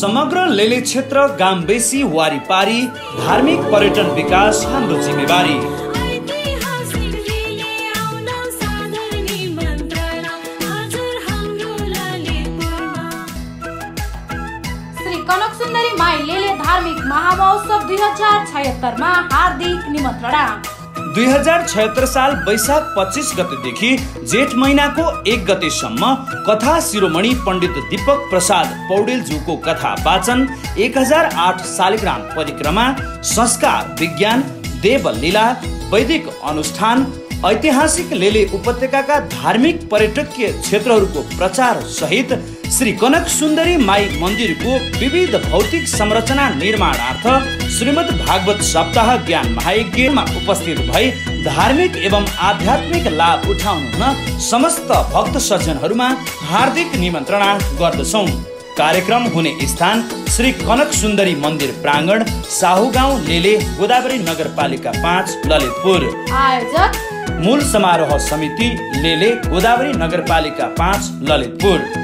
समग्र लेले क्षेत्र गामबेसी वारिपारी धार्मिक पर्यटन विकास हाम्रो जिम्मेवारी। माई लेले धार्मिक महामहोत्सव दुई हजार छयत्तरमा हार्दिक निमन्त्रणा। दुई हजार छयत्तर साल वैशाख पच्चिस गतेदेखि जेठ महिनाको एक गतेसम्म कथा शिरोमणि पण्डित दीपक प्रसाद पौडेलज्यूको कथा वाचन एक हजार आठ शालिग्राम परिक्रमा संस्कार विज्ञान देव लीला वैदिक अनुष्ठान ऐतिहासिक लेले उपत्यकाका धार्मिक पर्यटकीय क्षेत्रहरूको प्रचार सहित श्री कनक सुन्दरी माई मन्दिरको विविध भौतिक संरचना निर्माणार्थ श्रीमद् भागवत सप्ताह ज्ञान महायज्ञमा उपस्थित भई धार्मिक एवं आध्यात्मिक लाभ उठाउन हुन समस्त भक्त सज्जनहरूमा हार्दिक निमन्त्रणा गर्दछौँ। कार्यक्रम हुने स्थान श्री कनक सुन्दरी मन्दिर प्राङ्गण साहु गाउँ लेले गोदावरी नगरपालिका पाँच ललितपुर। आयोजक मूल समारोह समिति लेले गोदावरी नगरपालिका पाँच ललितपुर।